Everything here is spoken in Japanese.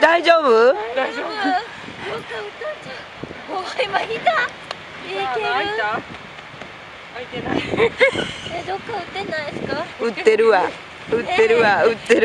大丈夫？大丈夫。どっ今いた。て えどっか売ってないですか？売ってるわ。売ってるわ。売ってる。